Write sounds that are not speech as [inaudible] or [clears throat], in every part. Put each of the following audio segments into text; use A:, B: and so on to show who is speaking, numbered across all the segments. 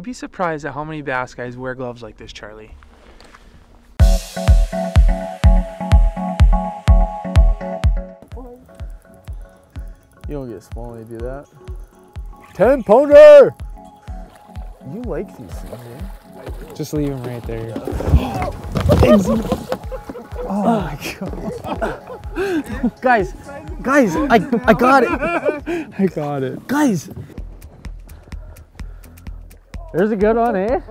A: You'd be surprised at how many bass guys wear gloves like this, Charlie.
B: You don't get small when you do that. 10 pounder! You like these things, eh?
A: Just leave him right there. [laughs]
B: Oh my god. [laughs] guys, guys, I, I got it. [laughs]
A: I got it.
B: Guys. There's a good one, eh? [laughs]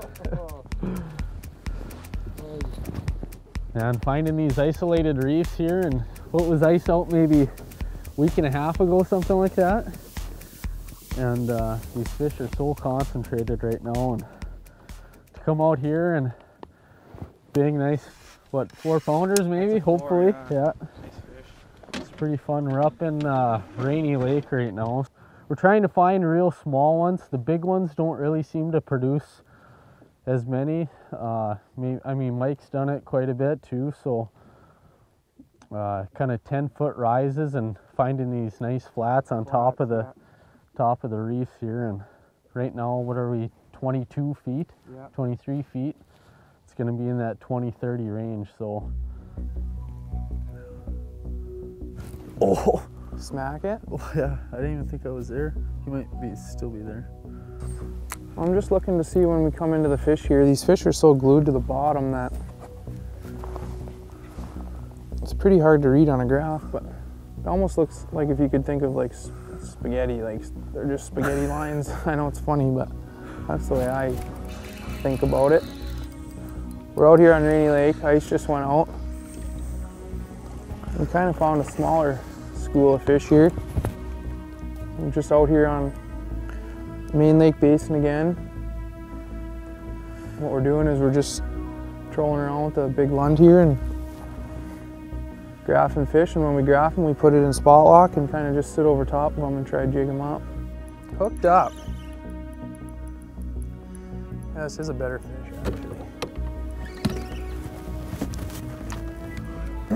B: And finding these isolated reefs here and what was ice out maybe a week and a half ago, something like that. And uh, these fish are so concentrated right now and to come out here and being nice, what, four pounders maybe,
A: four,
B: hopefully,
A: yeah.
B: yeah. It's pretty fun. We're up in uh, Rainy Lake right now. We're trying to find real small ones. The big ones don't really seem to produce as many. Uh, may- I mean, Mike's done it quite a bit too, so uh, kind of 10 foot rises and finding these nice flats on top of the top of the reefs here. And right now, what are we? 22 feet,
A: Yeah.
B: 23 feet. It's going to be in that 20, 30 range. So. Oh.
A: Smack it. [laughs]
B: Yeah, I didn't even think I was there. He might be still be there.
A: I'm just looking to see when we come into the fish here. These fish are so glued to the bottom that it's pretty hard to read on a graph, but it almost looks like if you could think of like spaghetti, like they're just spaghetti [laughs] lines. [laughs] I know it's funny, but that's the way I think about it. We're out here on Rainy Lake. Ice just went out. We kind of found a smaller school of fish here. I'm just out here on Main Lake Basin again. What we're doing is we're just trolling around with a big lund here and graphing fish. And when we graph them, we put it in spot lock and kind of just sit over top of them and try to jig them up. Hooked up. Yeah, this is a better fish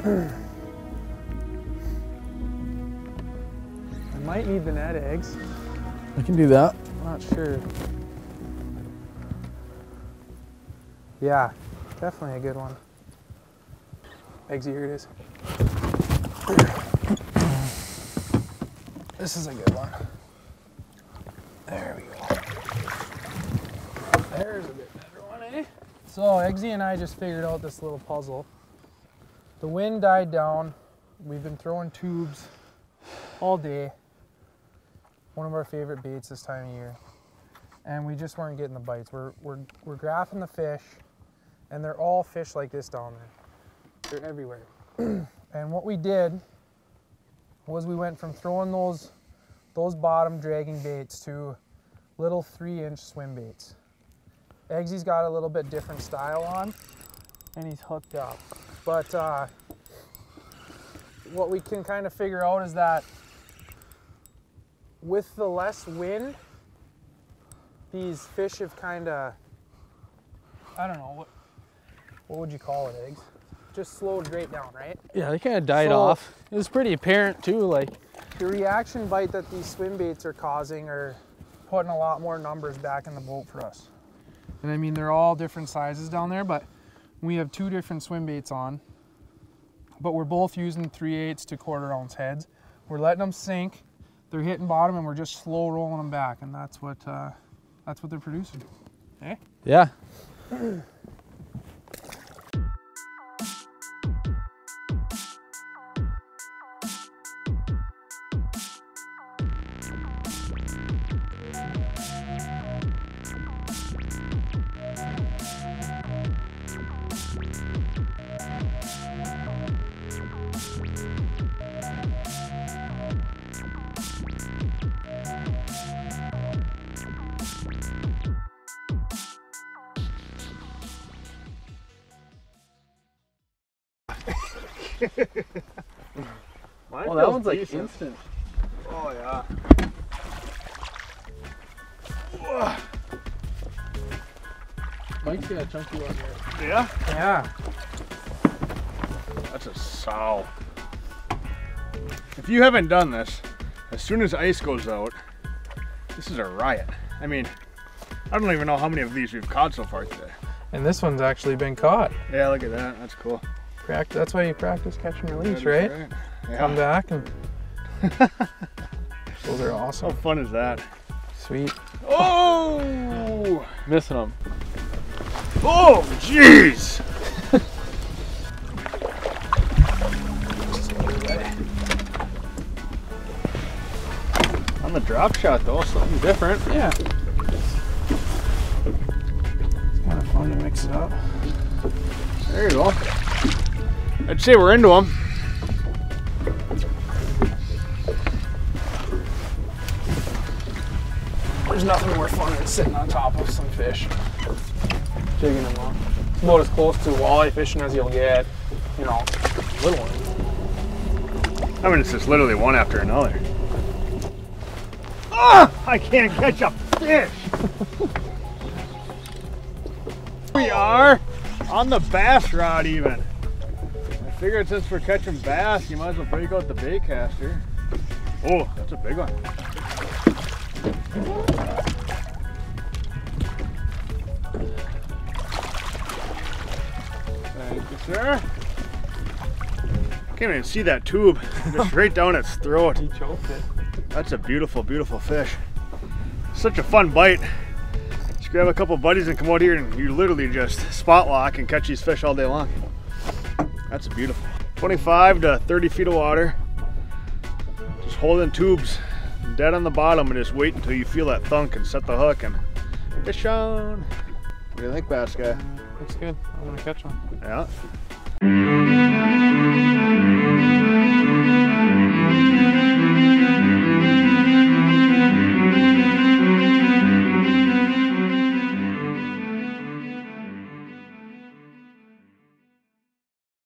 A: actually. [clears throat] might need the net eggs.
B: I can do that.
A: I'm not sure. Yeah, definitely a good one. Eggsy, here it is. This is a good one. There we go. There's a bit better one, eh? So Eggsy and I just figured out this little puzzle. The wind died down. We've been throwing tubes all day one of our favorite baits this time of year. And we just weren't getting the bites. We're, we're, we're graphing the fish, and they're all fish like this down there. They're everywhere. [clears throat] and what we did was we went from throwing those, those bottom dragging baits to little three inch swim baits. Eggsy's got a little bit different style on, and he's hooked up. But uh, what we can kind of figure out is that with the less wind, these fish have kind of, I don't know, what, what would you call it, eggs? Just slowed right down, right?
B: Yeah, they kind of died
A: So-
B: off. It was pretty apparent too. Like,
A: The reaction bite that these swim baits are causing are putting a lot more numbers back in the boat for us. And I mean, they're all different sizes down there, but we have two different swim baits on. But we're both using 3 eighths to quarter ounce heads. We're letting them sink. They're hitting bottom, and we're just slow rolling them back, and that's what uh, that's what they're producing. Eh?
B: yeah. [clears throat] Oh, that one's like instant.
C: Oh yeah.
B: Mike's got a chunky one here.
C: Yeah?
A: Yeah.
C: That's a sow. If you haven't done this, as soon as ice goes out, This is a riot. I mean, I don't even know how many of these we've caught so far today.
A: And this one's actually been caught.
C: Yeah, look at that. That's cool.
A: Pract- That's why you practice catch and release,
C: That is
A: right?
C: Yeah.
A: Come back and. [laughs] Those are awesome.
C: How
A: awesome.
C: fun is that?
A: Sweet.
C: Oh!
B: Missing them.
C: Oh, jeez! On the drop shot though, something different.
A: Yeah. It's kind of fun to mix it up.
C: There you go. I'd say we're into them.
A: There's nothing more fun than sitting on top of some fish, jigging them up. It's about as close to walleye fishing as you'll get, you know, little ones.
C: I mean, it's just literally one after another. Ah! I can't catch a fish! [laughs] we are on the bass rod even. I figured since we're catching bass, you might as well break out the bait caster. Oh, that's a big one. Thank you, sir. Can't even see that tube. [laughs] Just right down its throat.
A: He choked it.
C: That's a beautiful, beautiful fish. Such a fun bite. Just grab a couple buddies and come out here and you literally just spot lock and catch these fish all day long. That's beautiful. 25 to 30 feet of water. Just holding tubes dead on the bottom and just wait until you feel that thunk and set the hook and fish on. What do you think, bass guy?
A: Looks good. I'm gonna catch one.
C: Yeah.